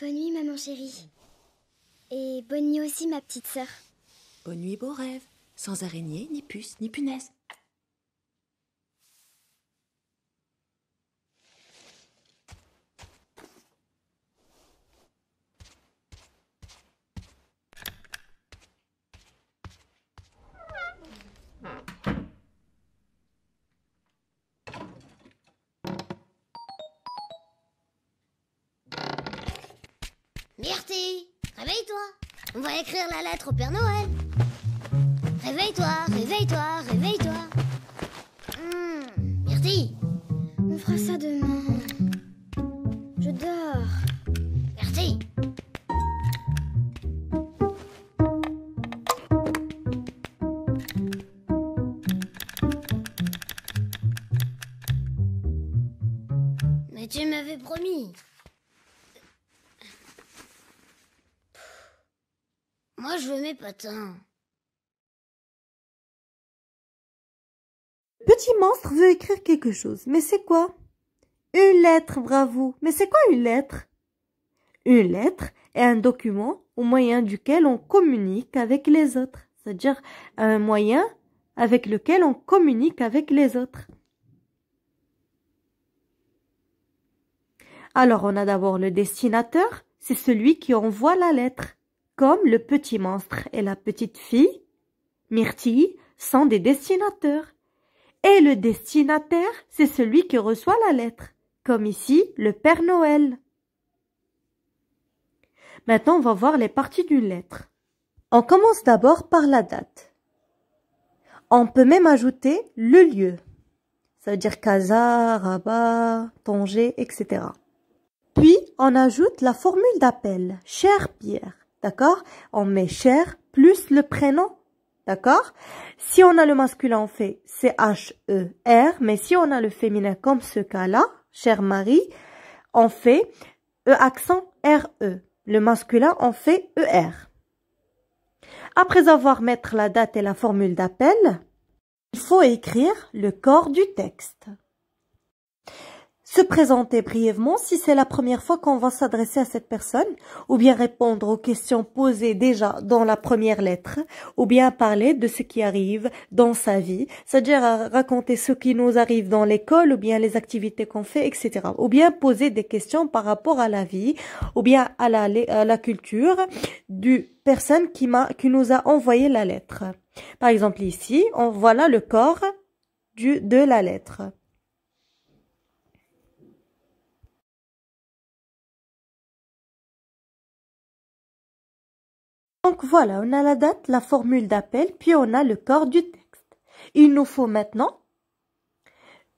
Bonne nuit, maman chérie. Et bonne nuit aussi, ma petite sœur. Bonne nuit, beau rêve. Sans araignée, ni puce, ni punaise. Myrtille, réveille-toi. On va écrire la lettre au Père Noël. Réveille-toi, réveille-toi, réveille-toi. Myrtille, On fera ça demain. Je dors. Myrtille. Mais tu m'avais promis. Moi, je veux mes patins. Le petit monstre veut écrire quelque chose. Mais c'est quoi? Une lettre, bravo. Mais c'est quoi une lettre? Une lettre est un document au moyen duquel on communique avec les autres. C'est-à-dire un moyen avec lequel on communique avec les autres. Alors on a d'abord le destinateur, c'est celui qui envoie la lettre. Comme le petit monstre et la petite fille, Myrtille, sont des destinateurs. Et le destinataire, c'est celui qui reçoit la lettre, comme ici le Père Noël. Maintenant, on va voir les parties d'une lettre. On commence d'abord par la date. On peut même ajouter le lieu. Ça veut dire Casa, Rabat, Tanger, etc. Puis, on ajoute la formule d'appel. Cher Pierre. D'accord? On met cher plus le prénom. D'accord? Si on a le masculin, on fait C-H-E-R. Mais si on a le féminin comme ce cas-là, cher Marie, on fait E accent R-E. Le masculin, on fait E-R. Après avoir mettre la date et la formule d'appel, il faut écrire le corps du texte. Se présenter brièvement si c'est la première fois qu'on va s'adresser à cette personne, ou bien répondre aux questions posées déjà dans la première lettre, ou bien parler de ce qui arrive dans sa vie, c'est-à-dire raconter ce qui nous arrive dans l'école, ou bien les activités qu'on fait, etc. Ou bien poser des questions par rapport à la vie, ou bien à la, culture du personne qui nous a envoyé la lettre. Par exemple ici, on voilà le corps du, de la lettre. Donc voilà, on a la date, la formule d'appel, puis on a le corps du texte. Il nous faut maintenant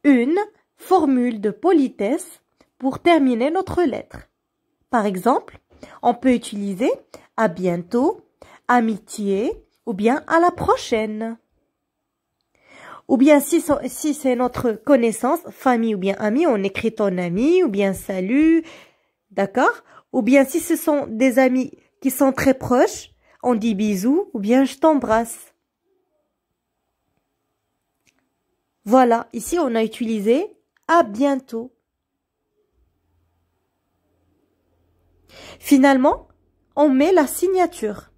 une formule de politesse pour terminer notre lettre. Par exemple, on peut utiliser à bientôt, amitié ou bien à la prochaine. Ou bien si, c'est notre connaissance, famille ou bien ami, on écrit ton ami ou bien salut, d'accord? Ou bien si ce sont des amis qui sont très proches, on dit bisous ou bien je t'embrasse. Voilà, ici on a utilisé à bientôt. Finalement, on met la signature.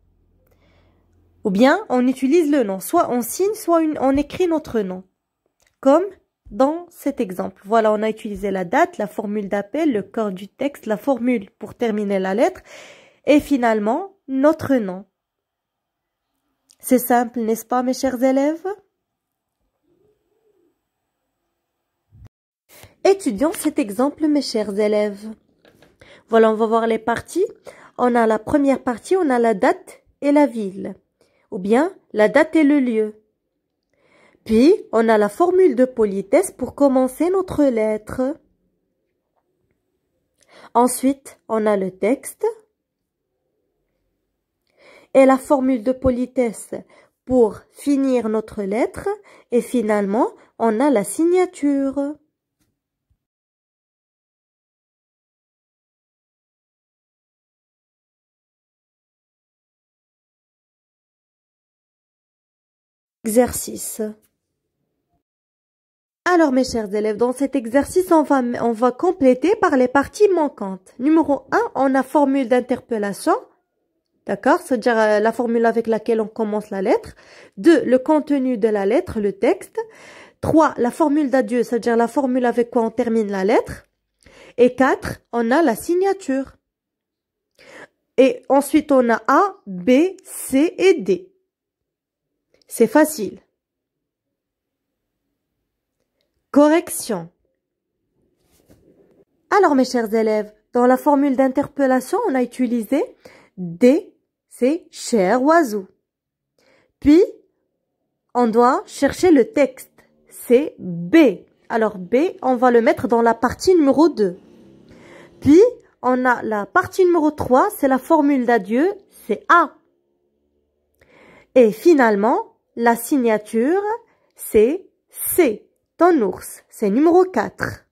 Ou bien on utilise le nom. Soit on signe, soit on écrit notre nom. Comme dans cet exemple. Voilà, on a utilisé la date, la formule d'appel, le corps du texte, la formule pour terminer la lettre et finalement notre nom. C'est simple, n'est-ce pas, mes chers élèves? Étudions cet exemple, mes chers élèves. Voilà, on va voir les parties. On a la première partie, on a la date et la ville. Ou bien, la date et le lieu. Puis, on a la formule de politesse pour commencer notre lettre. Ensuite, on a le texte et la formule de politesse pour finir notre lettre et finalement on a la signature. Exercice Alors mes chers élèves, dans cet exercice, on va, on compléter par les parties manquantes. Numéro 1, on a formule d'interpellation. D'accord? C'est-à-dire euh, la formule avec laquelle on commence la lettre. 2. Le contenu de la lettre, le texte. 3. La formule d'adieu, c'est-à-dire la formule avec quoi on termine la lettre. Et 4. On a la signature. Et ensuite, on a A, B, C et D. C'est facile. Correction. Alors, mes chers élèves, dans la formule d'interpellation, on a utilisé D, c'est cher oiseau. Puis, on doit chercher le texte. C'est B. Alors B, on va le mettre dans la partie numéro 2. Puis, on a la partie numéro 3, c'est la formule d'adieu, c'est A. Et finalement, la signature, c'est C. Ton ours, c'est numéro 4.